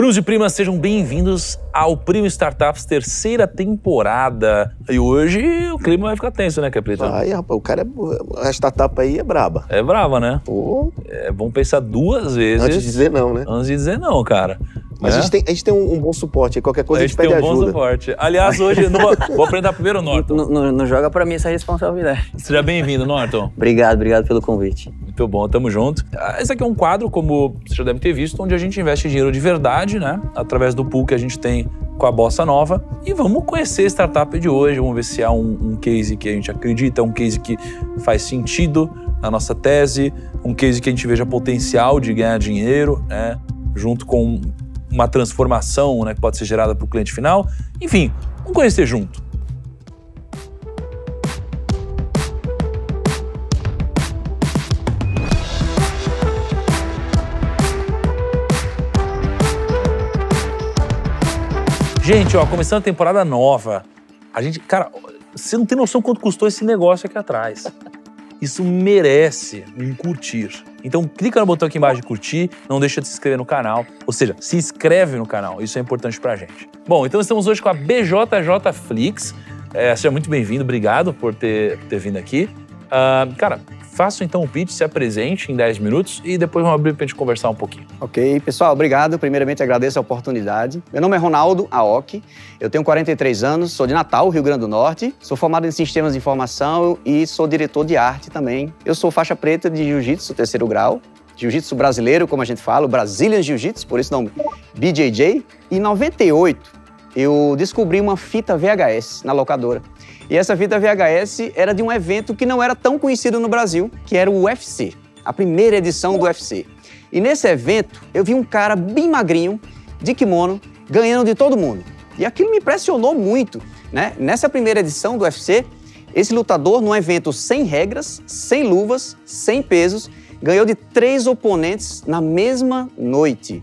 Primos e primas, sejam bem-vindos ao Primo Startups terceira temporada. E hoje o clima vai ficar tenso, né, Caprita? Aí, rapaz, o cara é. A startup aí é braba. É brava, né? Pô, É bom pensar duas vezes antes de dizer não, né? antes de dizer não, cara. Mas Né? a gente tem, a gente tem um, um bom suporte. Qualquer coisa a a gente gente tem pede um bom ajuda. suporte. Aliás, hoje, não vou, vou apresentar primeiro o Norton. Não, não- não joga pra mim essa responsabilidade. Seja bem-vindo, Norton. Obrigado, obrigado pelo convite. Muito bom, tamo junto. Ah, Esse aqui é um quadro, como você já deve ter visto, onde a gente investe dinheiro de verdade, né? Através do pool que a gente tem com a Bossa Nova. E vamos conhecer a startup de hoje, vamos ver se há um, um case que a gente acredita, um case que faz sentido na nossa tese, um case que a gente veja potencial de ganhar dinheiro, né? Junto com uma transformação né, que pode ser gerada para o cliente final. Enfim, vamos conhecer junto. Gente, ó, começando a temporada nova. A gente, cara, você não tem noção quanto custou esse negócio aqui atrás. Isso merece um curtir. Então clica no botão aqui embaixo de curtir, não deixa de se inscrever no canal. Ou seja, se inscreve no canal, isso é importante pra gente. Bom, então estamos hoje com a BJJ Flix. É, seja muito bem-vindo, obrigado por ter, ter vindo aqui. Ah, cara, faça então o pitch, se apresente em 10 minutos e depois vamos abrir pra gente conversar um pouquinho. Ok, pessoal, obrigado. Primeiramente agradeço a oportunidade. Meu nome é Ronaldo Aoki, eu tenho 43 anos, sou de Natal, Rio Grande do Norte, sou formado em Sistemas de Informação e sou diretor de arte também. Eu sou faixa preta de Jiu-Jitsu, terceiro grau, Jiu-Jitsu brasileiro, como a gente fala, o Brazilian Jiu-Jitsu, por isso nome BJJ. Em 98, eu descobri uma fita VHS na locadora. E essa fita VHS era de um evento que não era tão conhecido no Brasil, que era o UFC, a primeira edição do UFC. E nesse evento, eu vi um cara bem magrinho, de kimono, ganhando de todo mundo. E aquilo me impressionou muito, né? Nessa primeira edição do UFC, esse lutador, num evento sem regras, sem luvas, sem pesos, ganhou de três oponentes na mesma noite.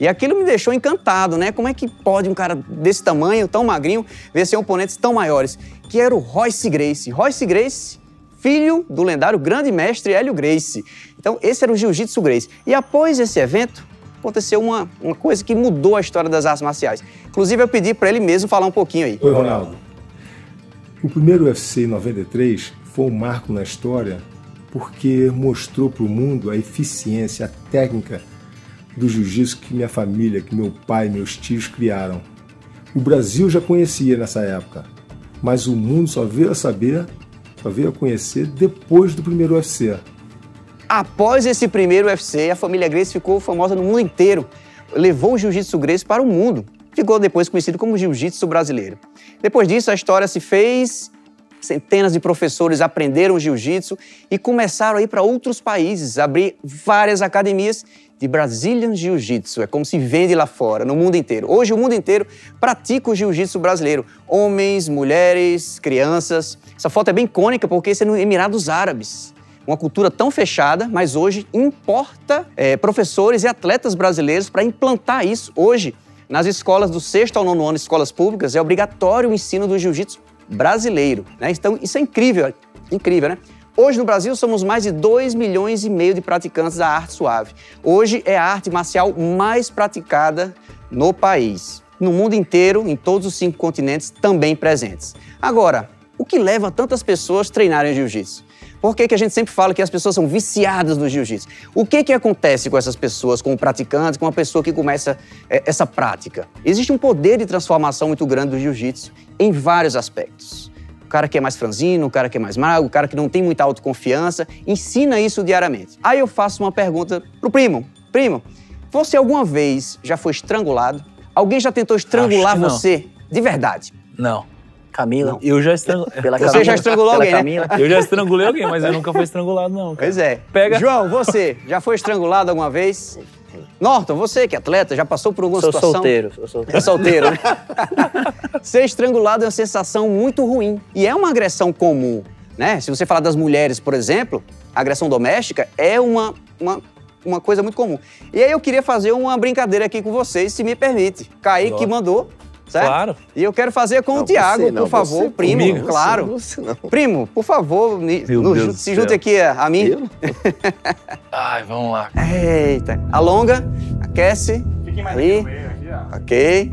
E aquilo me deixou encantado, né? Como é que pode um cara desse tamanho, tão magrinho, vencer oponentes tão maiores? Que era o Royce Gracie. Royce Gracie, filho do lendário grande mestre Hélio Gracie. Então, esse era o Jiu-Jitsu Gracie. E após esse evento, aconteceu uma, uma coisa que mudou a história das artes marciais. Inclusive, eu pedi para ele mesmo falar um pouquinho aí. Oi, Ronaldo. O primeiro UFC em 93 foi um marco na história porque mostrou para o mundo a eficiência, a técnica do jiu-jitsu que minha família, que meu pai, meus tios criaram. O Brasil já conhecia nessa época, mas o mundo só veio a saber, só veio a conhecer depois do primeiro UFC. Após esse primeiro UFC, a família Gracie ficou famosa no mundo inteiro. Levou o Jiu-Jitsu Gracie para o mundo. Ficou depois conhecido como Jiu-Jitsu brasileiro. Depois disso, a história se fez. Centenas de professores aprenderam Jiu-Jitsu e começaram a ir para outros países, abrir várias academias de Brazilian Jiu-Jitsu. É como se vende lá fora, no mundo inteiro. Hoje, o mundo inteiro pratica o Jiu-Jitsu brasileiro. Homens, mulheres, crianças. Essa foto é bem icônica porque isso é no Emirados Árabes uma cultura tão fechada, mas hoje importa eh, professores e atletas brasileiros para implantar isso. Hoje, nas escolas do sexto ao nono ano, escolas públicas, é obrigatório o ensino do jiu-jitsu brasileiro. Né? Então, isso é incrível, incrível, né? Hoje no Brasil somos mais de 2 milhões e meio de praticantes da arte suave. Hoje é a arte marcial mais praticada no país. No mundo inteiro, em todos os cinco continentes, também presentes. Agora, o que leva tantas pessoas a treinarem jiu-jitsu? Por que, que a gente sempre fala que as pessoas são viciadas no jiu-jitsu? O que, que acontece com essas pessoas, com o praticante, com a pessoa que começa é, essa prática? Existe um poder de transformação muito grande do jiu-jitsu em vários aspectos. O cara que é mais franzino, o cara que é mais magro, o cara que não tem muita autoconfiança, ensina isso diariamente. Aí eu faço uma pergunta pro primo. Primo, você alguma vez já foi estrangulado? Alguém já tentou estrangular não. você de verdade? Não. Camila, Eu já estrangulei. Você Camila, já estrangulou alguém, né? Eu já estrangulei alguém, mas eu nunca fui estrangulado, não. Cara. Pois é. Pega. João, você já foi estrangulado alguma vez? Norton, você que é atleta, já passou por alguma Sou situação? solteiro, sou solteiro. É solteiro, né? Ser estrangulado é uma sensação muito ruim. E é uma agressão comum, né? Se você falar das mulheres, por exemplo, a agressão doméstica é uma, uma, uma coisa muito comum. E aí eu queria fazer uma brincadeira aqui com vocês, se me permite. Kaique Claro. mandou, certo? Claro. E eu quero fazer com Não, o Tiago, você por favor, você primo, comigo. claro. Você não. Primo, por favor, no- se junte aqui a, a mim. Eu? Ai, vamos lá. Eita. Alonga, aquece. Fiquem mais meio aqui, Ok.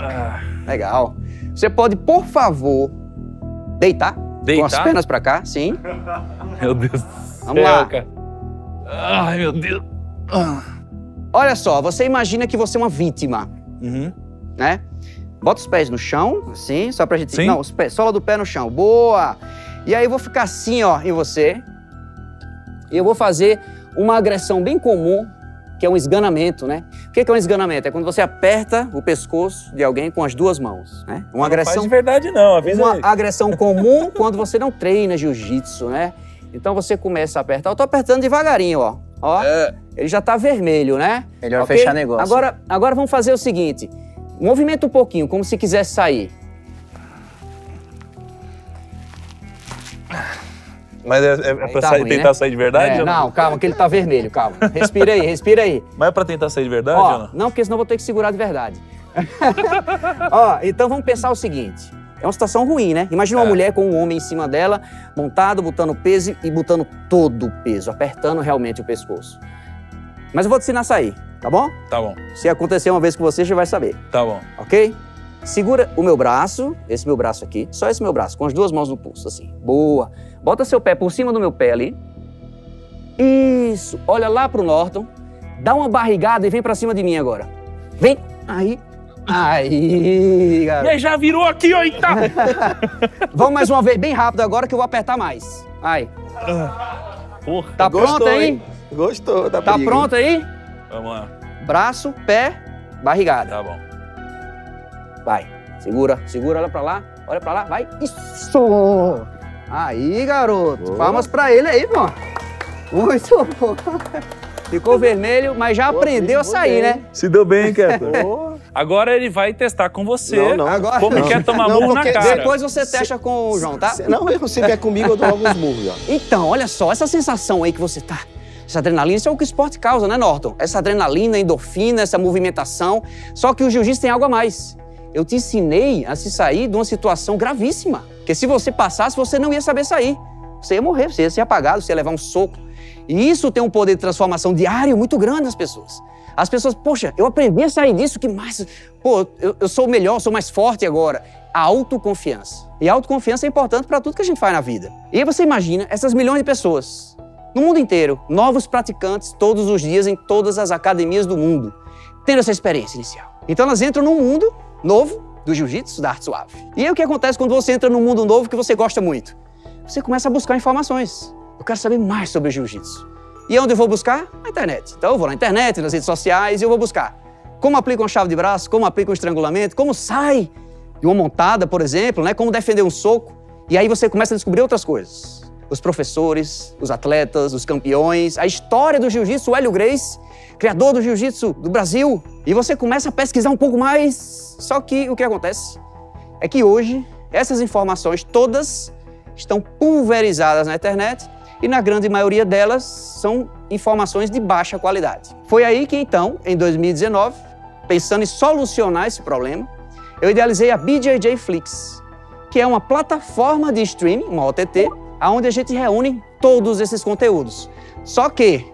Legal. Você pode, por favor, deitar? Com as Deitar? pernas pra cá, sim. Meu Deus do Vamos céu, lá. cara. Ai, meu Deus. Olha só, você imagina que você é uma vítima, Uhum. né? Bota os pés no chão, assim, só pra gente... Sim. Não, os pés, sola do pé no chão. Boa! E aí eu vou ficar assim, ó, em você. E eu vou fazer uma agressão bem comum, que é um esganamento, né? O que que é um esganamento? É quando você aperta o pescoço de alguém com as duas mãos, né? Uma Não agressão de verdade, não. Avisa uma aí. agressão comum quando você não treina jiu-jitsu, né? Então você começa a apertar. Eu tô apertando devagarinho, ó. Ó, ele já tá vermelho, né? Melhor Ok? fechar negócio. Agora, agora vamos fazer o seguinte. Movimenta um pouquinho, como se quisesse sair. Mas é, é- é pra tá sair- ruim, tentar né? sair de verdade? É, ou não, calma, que ele tá vermelho, calma. Respira aí, respira aí. Mas é pra tentar sair de verdade ou Ó, não? não, porque senão eu vou ter que segurar de verdade. Ó, então vamos pensar o seguinte. É uma situação ruim, né? Imagina uma É. mulher com um homem em cima dela, montado, botando peso e botando todo o peso, apertando realmente o pescoço. Mas eu vou te ensinar a sair, tá bom? Tá bom, Se acontecer uma vez com você, já vai saber, tá bom. ok? Segura o meu braço, esse meu braço aqui, só esse meu braço, com as duas mãos no pulso, assim. Boa. Bota seu pé por cima do meu pé ali. Isso. Olha lá pro Norton. Dá uma barrigada e vem pra cima de mim agora. Vem. Aí. Aí, E garoto. aí já virou aqui, ó, eita! Vamos mais uma vez, bem rápido agora que eu vou apertar mais. Aí. Porra, Tá pronto hein? Gostou da Tá briga, pronto aí? vamos lá. Braço, pé, barrigada. Tá bom. Vai. Segura, segura, olha pra lá, olha pra lá, vai. Isso! Aí, garoto. Boa. Palmas pra ele aí, pô. Muito bom. Ficou vermelho, mas já Pô, aprendeu a sair, bem. né? Se deu bem, Keto. Agora ele vai testar com você Não, não. Agora, como Não. quer tomar Não, murro na porque cara. depois você testa com o João, tá? se- não, se você vier comigo, eu dou alguns murros, ó. Então, olha só, essa sensação aí que você tá, essa adrenalina, isso é o que o esporte causa, né, Norton? Essa adrenalina, endorfina, essa movimentação. Só que o jiu-jitsu tem algo a mais. Eu te ensinei a se sair de uma situação gravíssima. Porque se você passasse, você não ia saber sair. Você ia morrer, você ia ser apagado, você ia levar um soco. E isso tem um poder de transformação diário muito grande nas pessoas. As pessoas, poxa, eu aprendi a sair disso, que mais? Pô, eu, eu sou melhor, sou mais forte agora. A autoconfiança. E a autoconfiança é importante para tudo que a gente faz na vida. E aí você imagina essas milhões de pessoas no mundo inteiro, novos praticantes todos os dias em todas as academias do mundo, tendo essa experiência inicial. Então elas entram num mundo novo do jiu-jitsu, da arte suave. E aí o que acontece quando você entra num mundo novo que você gosta muito? Você começa a buscar informações. Eu quero saber mais sobre o jiu-jitsu. E onde eu vou buscar? Na internet. Então eu vou na internet, nas redes sociais e eu vou buscar. Como aplica uma chave de braço, como aplica um estrangulamento, como sai de uma montada, por exemplo, né? como defender um soco. E aí você começa a descobrir outras coisas. Os professores, os atletas, os campeões, a história do jiu-jitsu, Hélio Grace, criador do jiu-jitsu do Brasil. E você começa a pesquisar um pouco mais. Só que o que acontece é que hoje essas informações todas estão pulverizadas na internet e na grande maioria delas são informações de baixa qualidade. Foi aí que então, em 2019, pensando em solucionar esse problema, eu idealizei a BJJ Flix, que é uma plataforma de streaming, uma OTT, onde a gente reúne todos esses conteúdos. Só que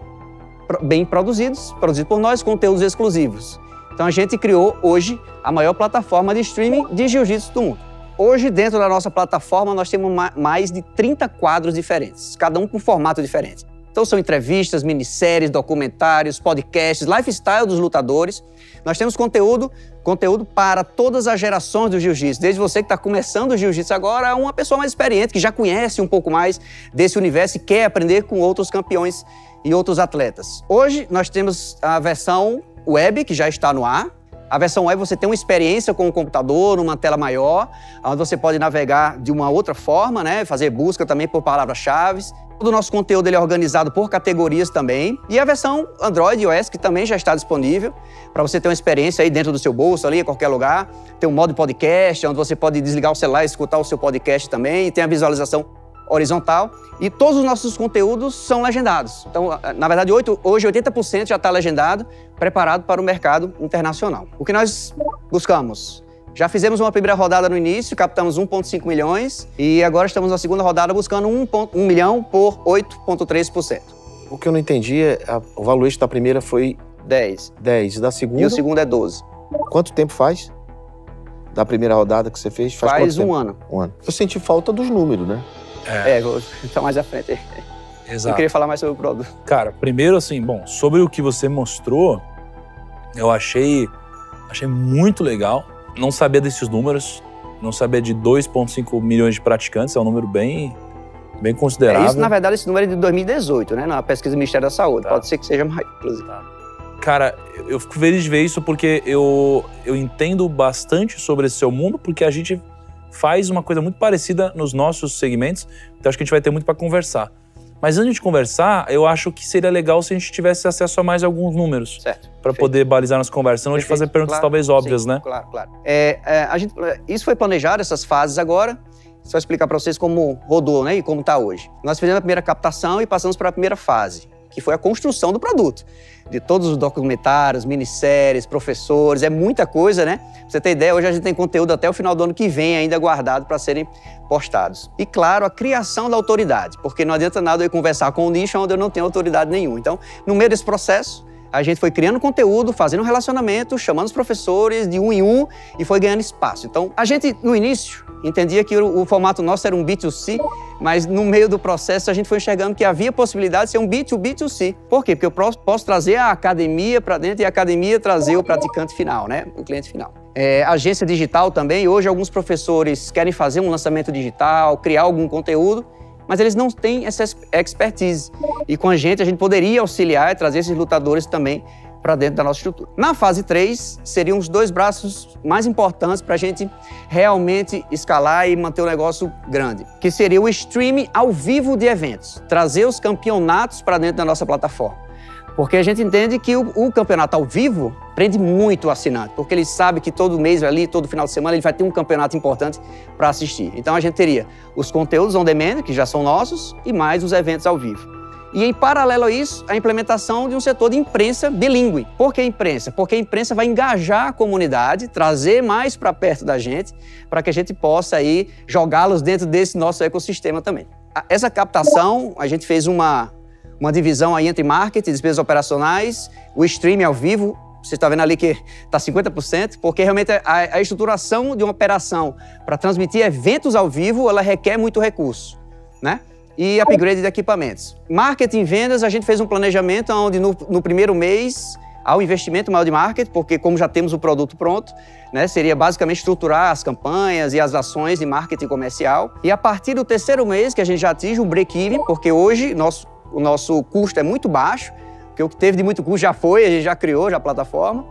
bem produzidos, produzidos por nós, conteúdos exclusivos. Então a gente criou hoje a maior plataforma de streaming de jiu-jitsu do mundo. Hoje, dentro da nossa plataforma, nós temos ma- mais de 30 quadros diferentes, cada um com formato diferente. Então são entrevistas, minisséries, documentários, podcasts, lifestyle dos lutadores. Nós temos conteúdo, conteúdo para todas as gerações do jiu-jitsu, desde você que está começando o jiu-jitsu agora uma pessoa mais experiente, que já conhece um pouco mais desse universo e quer aprender com outros campeões e outros atletas. Hoje nós temos a versão web, que já está no ar. A versão web você tem uma experiência com o computador, numa tela maior, onde você pode navegar de uma outra forma, né? fazer busca também por palavras-chave. Todo o nosso conteúdo ele é organizado por categorias também. E a versão Android e iOS, que também já está disponível, para você ter uma experiência aí dentro do seu bolso, ali, em qualquer lugar. Tem um modo podcast, onde você pode desligar o celular e escutar o seu podcast também. E tem a visualização horizontal. E todos os nossos conteúdos são legendados. Então, na verdade, hoje 80% já está legendado, preparado para o mercado internacional. O que nós buscamos? Já fizemos uma primeira rodada no início, captamos 1,5 milhões e agora estamos na segunda rodada buscando 1, ponto- 1 milhão por 8,3%. O que eu não entendi é a, o valuation da primeira foi 10. 10, da segunda E o segundo é 12. Quanto tempo faz? Da primeira rodada que você fez? Faz, Faz, um tempo? ano. um ano. Eu senti falta dos números, né? É, vou então mais à frente. Eu Exato. queria falar mais sobre o produto. Cara, primeiro assim, bom, sobre o que você mostrou, eu achei, achei muito legal. Não sabia desses números, não sabia de 2,5 milhões de praticantes, é um número bem, bem É, considerável. isso, na verdade, esse número é de 2018, né? Na pesquisa do Ministério da Saúde. Tá. Pode ser que seja mais, inclusive. Cara, eu- eu fico feliz de ver isso porque eu, eu entendo bastante sobre esse seu mundo, porque a gente faz uma coisa muito parecida nos nossos segmentos, então acho que a gente vai ter muito para conversar. Mas antes de conversar, eu acho que seria legal se a gente tivesse acesso a mais alguns números Certo. para poder balizar nossa conversa, não de fazer perguntas claro, talvez óbvias, sim, né? Claro, claro. É, é, a gente, é, isso foi planejado, essas fases agora. Só explicar para vocês como rodou né, e como está hoje. Nós fizemos a primeira captação e passamos para a primeira fase, que foi a construção do produto. De todos os documentários, minisséries, professores, é muita coisa, né? Pra você ter ideia, hoje a gente tem conteúdo até o final do ano que vem ainda guardado para serem postados. E claro, a criação da autoridade, porque não adianta nada eu conversar com um nicho onde eu não tenho autoridade nenhuma. Então, no meio desse processo, a gente foi criando conteúdo, fazendo relacionamento, chamando os professores de um em um e foi ganhando espaço. Então, a gente, no início, entendia que o, o formato nosso era um B2C, mas no meio do processo a gente foi enxergando que havia possibilidade de ser um B2B2C. Por quê? Porque eu posso trazer a academia para dentro e a academia trazer o praticante final, né? O cliente final. É, agência digital também. Hoje, alguns professores querem fazer um lançamento digital, criar algum conteúdo, mas eles não têm essa ex- expertise. E com a gente, a gente poderia auxiliar e trazer esses lutadores também para dentro da nossa estrutura. Na fase 3, seriam os dois braços mais importantes para a gente realmente escalar e manter o negócio grande, que seria o streaming ao vivo de eventos, trazer os campeonatos para dentro da nossa plataforma. Porque a gente entende que o, o campeonato ao vivo prende muito o assinante, porque ele sabe que todo mês ali, todo final de semana, ele vai ter um campeonato importante para assistir. Então a gente teria os conteúdos on demand, que já são nossos, e mais os eventos ao vivo. E em paralelo a isso, a implementação de um setor de imprensa bilíngue. Por que imprensa? Porque a imprensa vai engajar a comunidade, trazer mais para perto da gente, para que a gente possa aí jogá-los dentro desse nosso ecossistema também. Essa captação, a gente fez uma, uma divisão aí entre marketing, despesas operacionais, o streaming ao vivo. Você está vendo ali que está 50%, porque realmente a, a estruturação de uma operação para transmitir eventos ao vivo, ela requer muito recurso, né? E upgrade de equipamentos. Marketing e vendas, a gente fez um planejamento onde no, no primeiro mês há um investimento maior de marketing, porque como já temos o produto pronto, né, seria basicamente estruturar as campanhas e as ações de marketing comercial. E a partir do terceiro mês que a gente já atinge um break-even, porque hoje nosso, o nosso custo é muito baixo, porque o que teve de muito custo já foi, a gente já criou já a plataforma.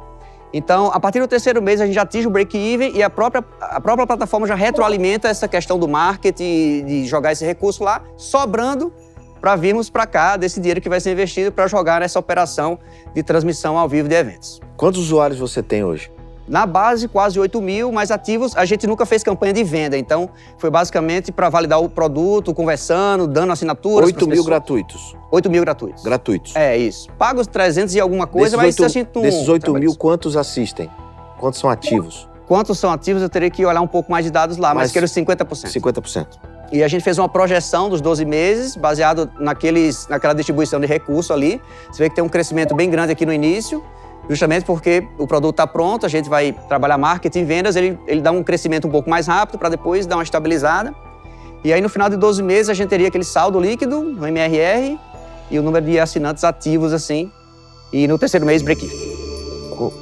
Então, a partir do terceiro mês, a gente já atinge o break-even e a própria, a própria plataforma já retroalimenta essa questão do marketing, de jogar esse recurso lá, sobrando para virmos para cá desse dinheiro que vai ser investido para jogar nessa operação de transmissão ao vivo de eventos. Quantos usuários você tem hoje? Na base, quase 8 mil, mas ativos, a gente nunca fez campanha de venda, então foi basicamente para validar o produto, conversando, dando assinaturas. 8 pras mil pessoas. gratuitos. 8 mil gratuitos. Gratuitos. É isso. Paga os 300 e alguma coisa, desses mas 8, a gente não desses 8 trabalha mil, isso. quantos assistem? Quantos são ativos? Quantos são ativos, eu teria que olhar um pouco mais de dados lá, mas, Mas- quero 50%. 50%. E a gente fez uma projeção dos 12 meses, baseado naqueles, naquela distribuição de recurso ali. Você vê que tem um crescimento bem grande aqui no início, justamente porque o produto está pronto, a gente vai trabalhar marketing e vendas, ele, ele dá um crescimento um pouco mais rápido para depois dar uma estabilizada. E aí no final de 12 meses a gente teria aquele saldo líquido, no MRR, e o número de assinantes ativos assim. E no terceiro mês, break-even.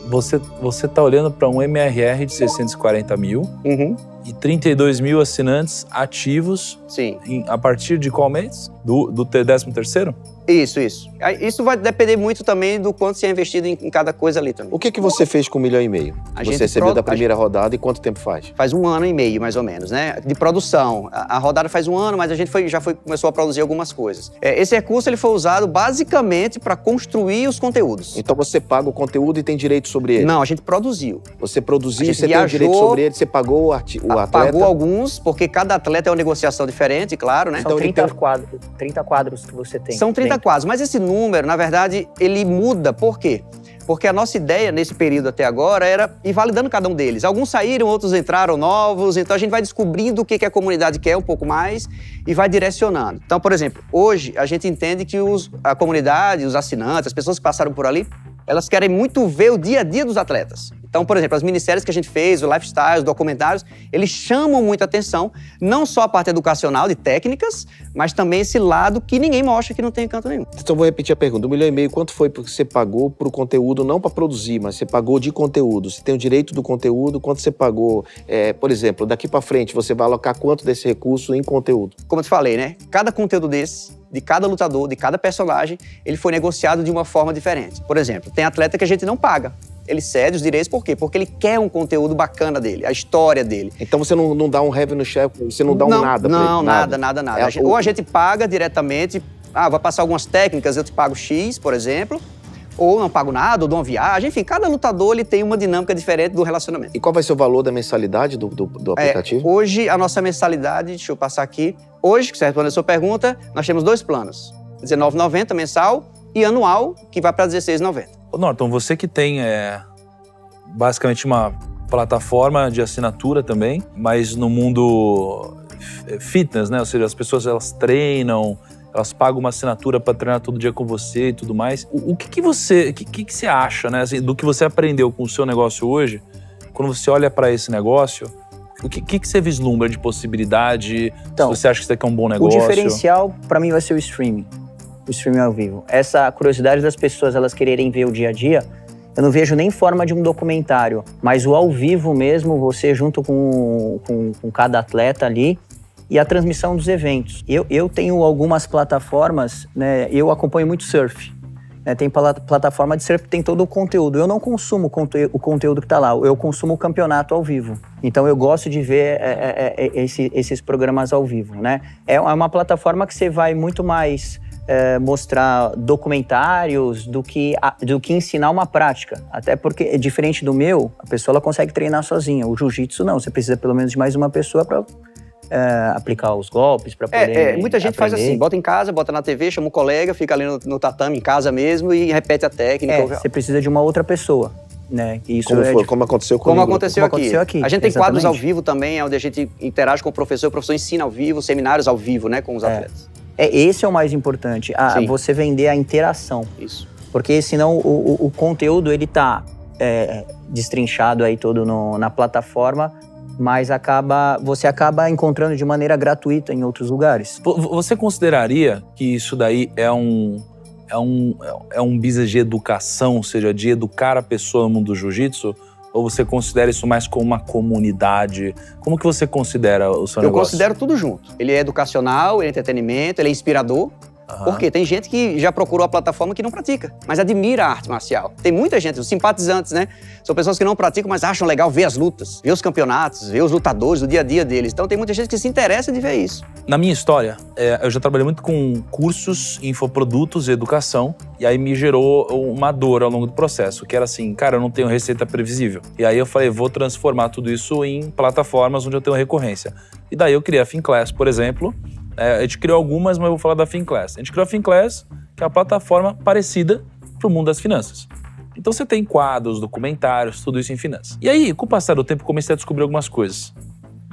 Você, você tá olhando para um MRR de 640 mil Uhum, e 32 mil assinantes ativos sim. em- a partir de qual mês? Do, do te- 13 terceiro? Isso, isso. Isso vai depender muito também do quanto se é investido em, em cada coisa ali também. O que, que você fez com um milhão e meio? A você gente recebeu pro- da primeira rodada e quanto tempo faz? Faz um ano e meio, mais ou menos, né? De produção. A, a rodada faz um ano, mas a gente foi- já foi, começou a produzir algumas coisas. É, esse recurso ele foi usado basicamente para construir os conteúdos. Então você paga o conteúdo e tem direito sobre ele. Não, a gente produziu. Você A produziu, gente você tem o direito viajou, sobre ele, você pagou o, arti- o atleta. Pagou alguns, porque cada atleta é uma negociação diferente, claro, né? Então São ele 30 tem- quadros, 30 quadros que você tem. São 30 dentro. quadros, mas esse número, na verdade, ele muda. Por quê? Porque a nossa ideia nesse período até agora era ir validando cada um deles. Alguns saíram, outros entraram novos, então a gente vai descobrindo o que que a comunidade quer um pouco mais e vai direcionando. Então, por exemplo, hoje a gente entende que os- a comunidade, os assinantes, as pessoas que passaram por ali, elas querem muito ver o dia a dia dos atletas. Então, por exemplo, as minisséries que a gente fez, o lifestyle, os documentários, eles chamam muita atenção, não só a parte educacional, de técnicas, mas também esse lado que ninguém mostra que não tem canto nenhum. Então vou repetir a pergunta. Um milhão e meio, quanto foi porque você pagou para o conteúdo, não para produzir, mas você pagou de conteúdo? Você tem o direito do conteúdo, quanto você pagou? É, por exemplo, daqui para frente, você vai alocar quanto desse recurso em conteúdo? Como eu te falei, né? Cada conteúdo desse de cada lutador, de cada personagem, ele foi negociado de uma forma diferente. Por exemplo, tem atleta que a gente não paga. Ele cede os direitos por quê? Porque ele quer um conteúdo bacana dele, a história dele. Então você não, não dá um revenue share, você não dá um não, nada Não, ele, nada, nada, nada. nada. É a gente, ou a gente paga diretamente, ah, vai passar algumas técnicas, eu te pago X, por exemplo, ou não pago nada, ou dou uma viagem. Enfim, cada lutador ele tem uma dinâmica diferente do relacionamento. E qual vai ser o valor da mensalidade do, do, do aplicativo? É, hoje, a nossa mensalidade, deixa eu passar aqui. Hoje, que você respondeu a sua pergunta, nós temos dois planos. R$19,90 mensal e anual, que vai para R$16,90. Norton, você que tem é, basicamente uma plataforma de assinatura também, mas no mundo fitness, né? Ou seja, as pessoas elas treinam, elas pagam uma assinatura para treinar todo dia com você e tudo mais. O, o que, que você, o que, que, você acha, né? Assim, do que você aprendeu com o seu negócio hoje? Quando você olha para esse negócio, o que, que, que, você vislumbra de possibilidade? Então, se você acha que isso aqui é um bom negócio? O diferencial para mim vai ser o streaming, o streaming ao vivo. Essa curiosidade das pessoas elas quererem ver o dia a dia eu não vejo nem forma de um documentário, mas o ao vivo mesmo, você junto com, com, com cada atleta ali, e a transmissão dos eventos. Eu, eu tenho algumas plataformas, né, eu acompanho muito surf. Né, tem plataforma de surf que tem todo o conteúdo. Eu não consumo conte o conteúdo que está lá, eu consumo o campeonato ao vivo. Então eu gosto de ver é, é, é, esse, esses programas ao vivo. Né? É uma plataforma que você vai muito mais é, mostrar documentários do que, do que ensinar uma prática. Até porque, é diferente do meu, a pessoa ela consegue treinar sozinha. O jiu-jitsu não, você precisa pelo menos de mais uma pessoa para é, aplicar os golpes, para poder. É, é, muita gente aprender. faz assim: bota em casa, bota na TV, chama um colega, fica ali no, no tatame em casa mesmo e repete a técnica. É, você precisa de uma outra pessoa. Né? Isso como, é foi, como aconteceu comigo. Como aconteceu, como aqui. aconteceu aqui. A gente tem Exatamente. quadros ao vivo também, onde a gente interage com o professor, o professor ensina ao vivo, seminários ao vivo, né, com os é. atletas. É, esse é o mais importante, a, você vender a interação. Isso. Porque senão o, o, o conteúdo ele tá é, destrinchado aí todo no, na plataforma, mas acaba você acaba encontrando de maneira gratuita em outros lugares. Você consideraria que isso daí é um é um é um business de educação, ou seja, de educar a pessoa no mundo do jiu-jitsu? Ou você considera isso mais como uma comunidade? Como que você considera o seu Eu negócio? Eu considero tudo junto. Ele é educacional, ele é entretenimento, ele é inspirador. Uhum. Porque tem gente que já procurou a plataforma que não pratica, mas admira a arte marcial. Tem muita gente, os simpatizantes, né? São pessoas que não praticam, mas acham legal ver as lutas, ver os campeonatos, ver os lutadores, o dia a dia deles. Então tem muita gente que se interessa de ver isso. Na minha história, é, eu já trabalhei muito com cursos, infoprodutos e educação, e aí me gerou uma dor ao longo do processo, que era assim, cara, eu não tenho receita previsível. E aí eu falei, vou transformar tudo isso em plataformas onde eu tenho recorrência. E daí eu criei a FinClass, por exemplo, é, a gente criou algumas, mas eu vou falar da FinClass. A gente criou a FinClass, que é uma plataforma parecida para o mundo das finanças. Então você tem quadros, documentários, tudo isso em finanças. E aí, com o passar do tempo, comecei a descobrir algumas coisas.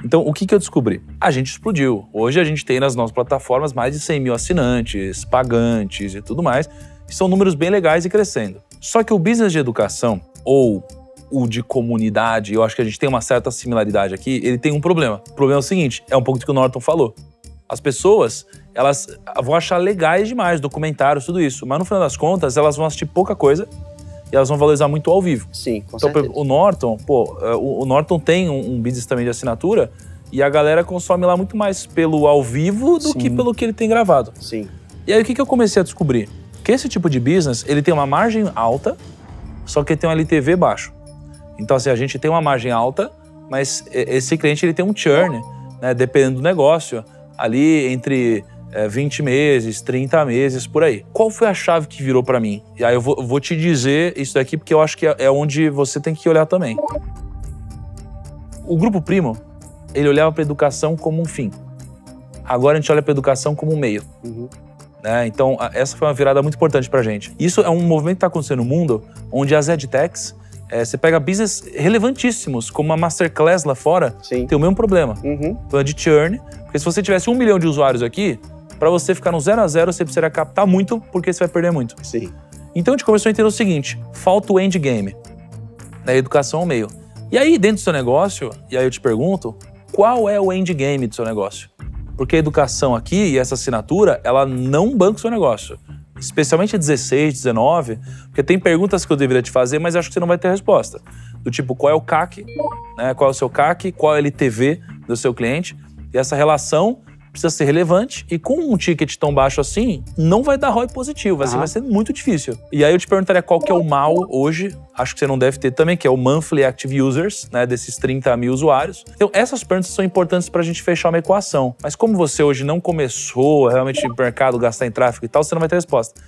Então, o que, que eu descobri? A gente explodiu. Hoje a gente tem nas nossas plataformas mais de 100 mil assinantes, pagantes e tudo mais. E são números bem legais e crescendo. Só que o business de educação, ou o de comunidade, eu acho que a gente tem uma certa similaridade aqui, ele tem um problema. O problema é o seguinte, é um pouco do que o Norton falou. As pessoas, elas vão achar legais demais documentários, tudo isso, mas no final das contas, elas vão assistir pouca coisa e elas vão valorizar muito ao vivo. Sim, com então, certeza. o Norton, pô, é, o Norton tem um, um business também de assinatura e a galera consome lá muito mais pelo ao vivo do Sim. que pelo que ele tem gravado. Sim. E aí o que, que eu comecei a descobrir? Que esse tipo de business, ele tem uma margem alta, só que tem um LTV baixo. Então, assim, a gente tem uma margem alta, mas esse cliente ele tem um churn, né, dependendo do negócio ali entre é, 20 meses, 30 meses, por aí. Qual foi a chave que virou para mim? E aí eu vou, vou, te dizer isso daqui porque eu acho que é, é onde você tem que olhar também. O Grupo Primo, ele olhava para educação como um fim. Agora a gente olha para educação como um meio. Uhum. Né? Então, essa foi uma virada muito importante para a gente. Isso é um movimento que está acontecendo no mundo, onde as edtechs é, você pega business relevantíssimos, como uma Masterclass lá fora, Sim. tem o mesmo problema. Uhum. Problema de churn. Porque se você tivesse um milhão de usuários aqui, para você ficar no zero a zero, você precisaria captar muito, porque você vai perder muito. Sim. Então a gente começou a entender o seguinte: falta o endgame. A educação é o meio. E aí, dentro do seu negócio, e aí eu te pergunto, qual é o endgame do seu negócio? Porque a educação aqui e essa assinatura, ela não banca o seu negócio. Especialmente 16, 19, porque tem perguntas que eu deveria te fazer, mas acho que você não vai ter resposta. Do tipo, qual é o CAC, né? qual é o seu CAC, qual é o LTV do seu cliente. E essa relação precisa ser relevante e com um ticket tão baixo assim, não vai dar ROI positivo, assim, Aham. vai ser muito difícil. E aí eu te perguntaria qual que é o mal hoje, acho que você não deve ter também, que é o Monthly Active Users, né, desses 30 mil usuários. Então essas perguntas são importantes para a gente fechar uma equação. Mas como você hoje não começou realmente no mercado, gastar em tráfego e tal, você não vai ter resposta.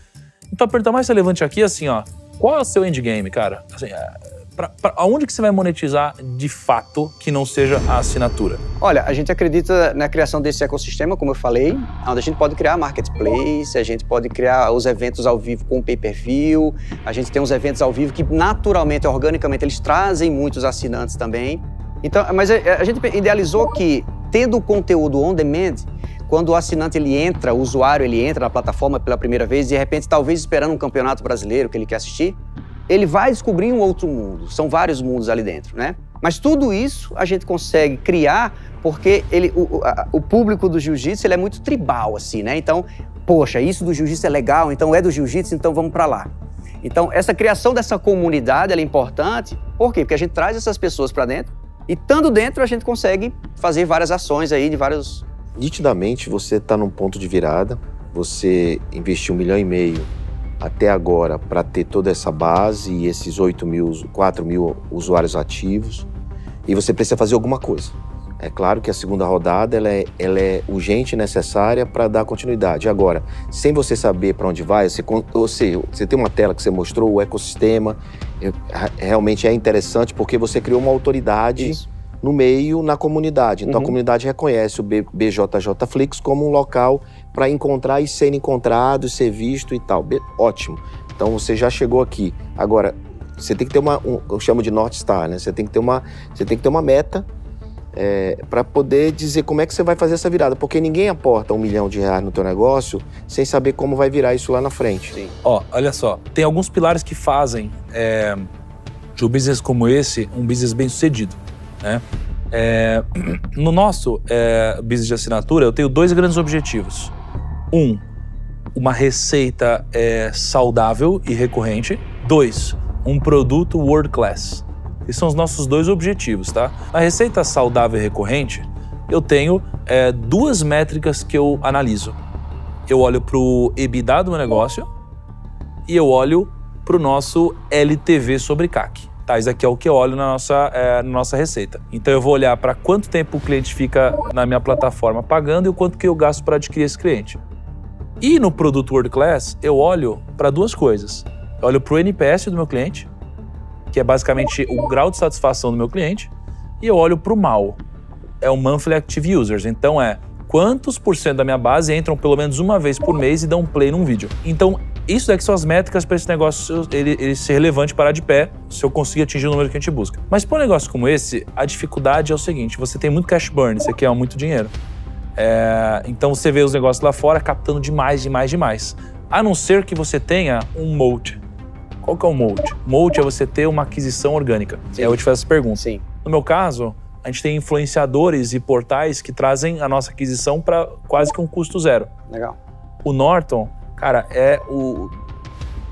Então a pergunta mais relevante aqui é assim, ó, qual é o seu endgame, cara? Assim, é, pra, aonde que você vai monetizar de fato que não seja a assinatura? Olha, a gente acredita na criação desse ecossistema, como eu falei, onde a gente pode criar marketplace, a gente pode criar os eventos ao vivo com pay-per-view, a gente tem uns eventos ao vivo que naturalmente, organicamente, eles trazem muitos assinantes também. Então, mas a, gente idealizou que tendo o conteúdo on demand, quando o assinante ele entra, o usuário ele entra na plataforma pela primeira vez, de repente talvez esperando um campeonato brasileiro que ele quer assistir, ele vai descobrir um outro mundo. São vários mundos ali dentro, né? Mas tudo isso a gente consegue criar porque ele, o, o, público do jiu-jitsu ele é muito tribal, assim, né? Então, poxa, isso do jiu-jitsu é legal, então é do jiu-jitsu, então vamos para lá. Então, essa criação dessa comunidade é importante. Por quê? Porque a gente traz essas pessoas para dentro e, estando dentro, a gente consegue fazer várias ações aí de vários. Nitidamente você está num ponto de virada. Você investiu um milhão e meio até agora para ter toda essa base e esses 8 mil, 4 mil usuários ativos. E você precisa fazer alguma coisa. É claro que a segunda rodada ela é, ela é urgente e necessária para dar continuidade. Agora, sem você saber para onde vai, você, você tem uma tela que você mostrou, o ecossistema, realmente é interessante porque você criou uma autoridade Isso. No meio, na comunidade. Então Uhum. a comunidade reconhece o BJJ Flix como um local para encontrar e ser encontrado, ser visto e tal. Be- ótimo. Então você já chegou aqui. Agora, você tem que ter uma, um- eu chamo de North Star, né? Você tem que ter uma, você tem que ter uma meta para poder dizer como é que você vai fazer essa virada, porque ninguém aporta um milhão de reais no teu negócio sem saber como vai virar isso lá na frente. Sim. Ó, olha só, tem alguns pilares que fazem é, de um business como esse um business bem sucedido, né? É, no nosso é, business de assinatura, eu tenho dois grandes objetivos. Um, uma receita é, saudável e recorrente. Dois, um produto world class. Esses são os nossos dois objetivos, tá? Na receita saudável e recorrente, eu tenho é, duas métricas que eu analiso. Eu olho para o EBITDA do meu negócio e eu olho para o nosso LTV sobre CAC. Isso aqui é o que eu olho na nossa, é, na nossa receita. Então eu vou olhar para quanto tempo o cliente fica na minha plataforma pagando e o quanto que eu gasto para adquirir esse cliente. E no produto World Class, eu olho para duas coisas. Eu olho para o NPS do meu cliente, que é basicamente o grau de satisfação do meu cliente, e eu olho para o MAU, é o Monthly Active Users. Então é quantos por cento da minha base entram pelo menos uma vez por mês e dão play num vídeo. Então, isso daqui são as métricas para esse negócio ele, ele ser relevante, parar de pé, se eu conseguir atingir o número que a gente busca. Mas para um negócio como esse, a dificuldade é o seguinte: você tem muito cash burn, você quer muito dinheiro. É, então você vê os negócios lá fora captando demais, demais, demais. A não ser que você tenha um moat. Qual que é o moat? Moat é você ter uma aquisição orgânica. Sim. É eu te faço essa pergunta. Sim. No meu caso, a gente tem influenciadores e portais que trazem a nossa aquisição para quase que um custo zero. Legal. O Norton, cara, é o.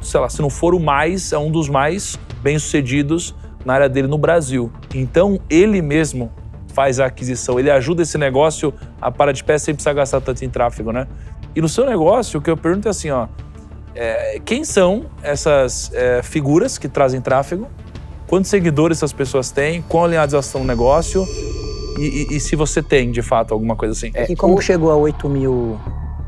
Sei lá, se não for o mais, é um dos mais bem-sucedidos na área dele no Brasil. Então, ele mesmo faz a aquisição, ele ajuda esse negócio a parar de pé sem precisar gastar tanto em tráfego, né? E no seu negócio, o que eu pergunto é assim, ó. é, quem são essas é, figuras que trazem tráfego? Quantos seguidores essas pessoas têm? Quão alinhados elas estão no negócio? E, e- e se você tem, de fato, alguma coisa assim? É, E como o- chegou a 8 mil?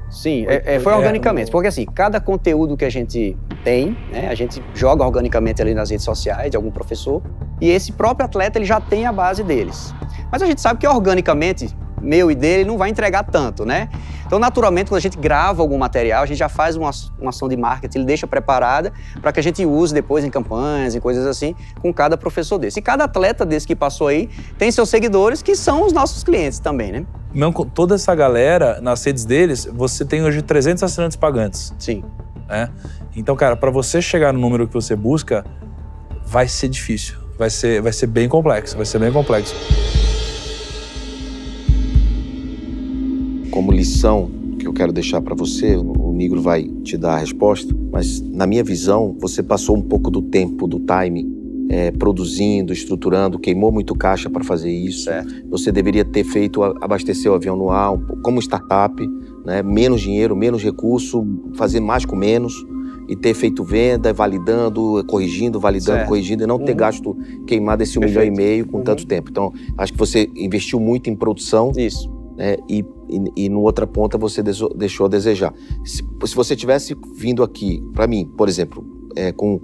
Sim, é- é, foi É, organicamente. Porque assim, cada conteúdo que a gente tem, né, a gente joga organicamente ali nas redes sociais de algum professor, e esse próprio atleta ele já tem a base deles. Mas a gente sabe que organicamente, meu e dele, não vai entregar tanto, né? Então, naturalmente, quando a gente grava algum material, a gente já faz uma, uma ação de marketing, ele deixa preparada para que a gente use depois em campanhas e coisas assim, com cada professor desse. E cada atleta desse que passou aí tem seus seguidores, que são os nossos clientes também, né? Não, com toda essa galera, nas redes deles, você tem hoje 300 assinantes pagantes, Sim. né? Então, cara, para você chegar no número que você busca, vai ser difícil. vai ser, vai ser bem complexo, vai ser bem complexo. Como lição que eu quero deixar para você, o Nigro vai te dar a resposta, mas na minha visão, você passou um pouco do tempo, do time, é, produzindo, estruturando, queimou muito caixa para fazer isso. Certo. Você deveria ter feito, abastecer o avião no ar, como startup, né? menos dinheiro, menos recurso, fazer mais com menos e ter feito venda, validando, corrigindo, validando, Certo. corrigindo, e não ter Uhum. gasto queimado esse um milhão e Perfeito. meio com Uhum. tanto tempo. Então, acho que você investiu muito em produção Isso. né, e, e, e no outra ponta você deixou a desejar. Se, se você tivesse vindo aqui, para mim, por exemplo, é, com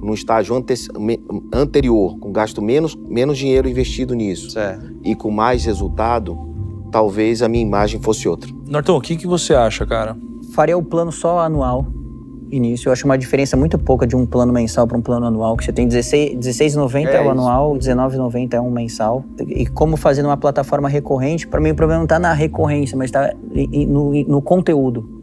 num estágio ante- me- anterior, com gasto menos, menos dinheiro investido nisso Certo. e com mais resultado, talvez a minha imagem fosse outra. Norton, o que, que você acha, cara? Faria o plano só anual, início. Eu acho uma diferença muito pouca de um plano mensal para um plano anual, que você tem 16 16,90 é, É o anual, 19,90 é um mensal. E como fazer numa plataforma recorrente, para mim o problema não está na recorrência, mas está no, no conteúdo.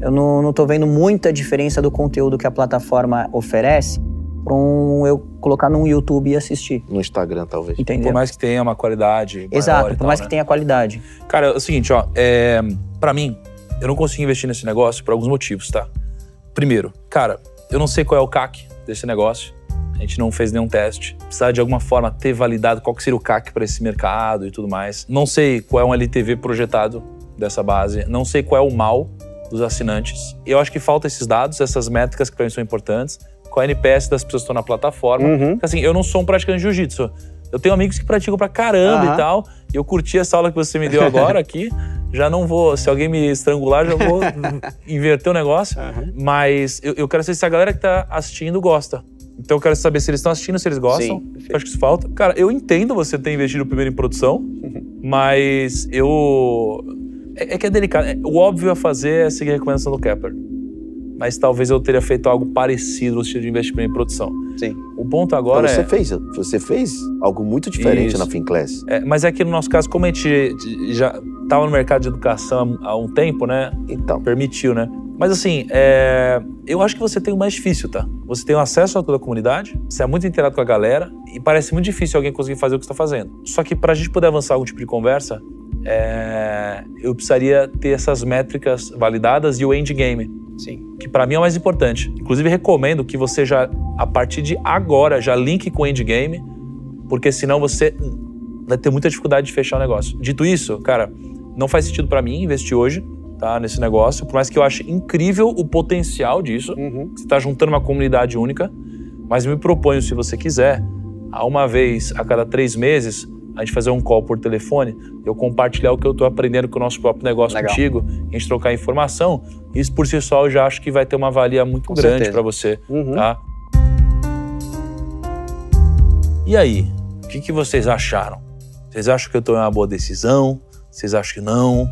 Eu não, tô vendo muita diferença do conteúdo que a plataforma oferece para um, eu colocar num YouTube e assistir. No Instagram, talvez. Entendeu? Por mais que tenha uma qualidade Exato, por tal, mais né? que tenha qualidade. Cara, é o seguinte, ó, é, para mim, eu não consigo investir nesse negócio por alguns motivos, tá? Primeiro, cara, eu não sei qual é o CAC desse negócio. A gente não fez nenhum teste. Precisa de alguma forma ter validado qual que seria o CAC para esse mercado e tudo mais. Não sei qual é um LTV projetado dessa base. Não sei qual é o mal dos assinantes. Eu acho que falta esses dados, essas métricas que para mim são importantes. Qual é a NPS das pessoas que estão na plataforma. Uhum. Porque, Assim, eu não sou um praticante de jiu-jitsu. Eu tenho amigos que praticam pra caramba Aham. e tal. Eu curti essa aula que você me deu agora aqui. Já não vou, se alguém me estrangular, já vou inverter o negócio. Aham. Mas eu, eu quero saber se a galera que tá assistindo gosta. Então eu quero saber se eles estão assistindo, se eles gostam. Sim, acho que isso falta. Cara, eu entendo você ter investido primeiro em produção, mas eu. É, é que é delicado. É- O óbvio a fazer é seguir a recomendação do Kepler. Mas talvez eu teria feito algo parecido no estilo de investimento em produção. Sim. O ponto agora Então, você é. fez, você fez algo muito diferente Isso. na Finclass. É, mas é que no nosso caso, como a gente já estava no mercado de educação há um tempo, né? Então, Permitiu, né? Mas assim, é, eu acho que você tem o mais difícil, tá? Você tem o acesso a toda a comunidade, você é muito inteirado com a galera e parece muito difícil alguém conseguir fazer o que você está fazendo. Só que para a gente poder avançar algum tipo de conversa, é, eu precisaria ter essas métricas validadas e o endgame, Sim. que para mim é o mais importante. Inclusive, recomendo que você já, a partir de agora, já linke com o endgame, porque senão você vai ter muita dificuldade de fechar o negócio. Dito isso, cara, não faz sentido para mim investir hoje tá, nesse negócio, por mais que eu ache incrível o potencial disso. Uhum. Você está juntando uma comunidade única, mas me proponho, se você quiser, a uma vez a cada três meses, a gente fazer um call por telefone, eu compartilhar o que eu estou aprendendo com o nosso próprio negócio Legal. contigo, a gente trocar informação. Isso por si só eu já acho que vai ter uma valia muito Com grande para você, Uhum. tá? E aí, o que, que vocês acharam? Vocês acham que eu tomei uma boa decisão? Vocês acham que não?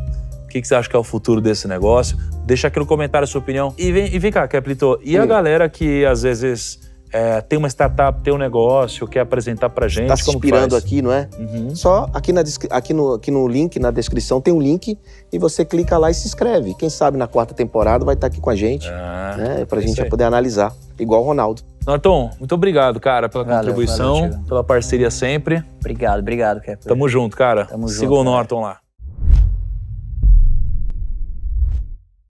O que, que você acha que é o futuro desse negócio? Deixa aqui no comentário a sua opinião. E vem, e vem cá, Keplito, e a Hum. galera que às vezes é, tem uma startup, tem um negócio, quer apresentar pra gente, tá se inspirando faz? aqui, não é? Uhum. Só aqui, na, aqui, no, aqui no link, na descrição, tem um link e você clica lá e se inscreve. Quem sabe na quarta temporada vai estar aqui com a gente, Ah, né? Pra é gente isso aí. poder analisar. Igual o Ronaldo. Norton, muito obrigado, cara, pela Valeu, contribuição, valeu, pela parceria sempre. Obrigado, obrigado, Kepler. Tamo junto, cara. Tamo Siga junto, o cara. Norton lá.